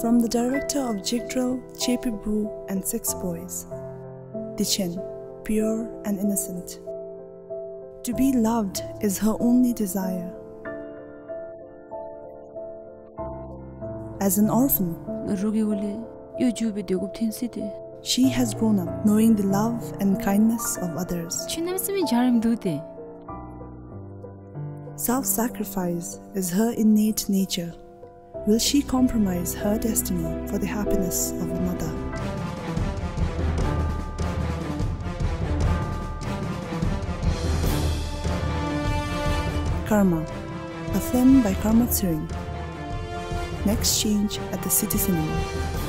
From the director of Jigdrill, Chepi Boo, and Six Boys, Dichen, pure and innocent. To be loved is her only desire. As an orphan, rogi wole yo jube de gup thin si de she has grown up knowing the love and kindness of others. chinam se mi jarim du de Self sacrifice is her innate nature. Will she compromise her destiny for the happiness of another? Karma, a film by Karma Tshering. Next change at the City Cinema.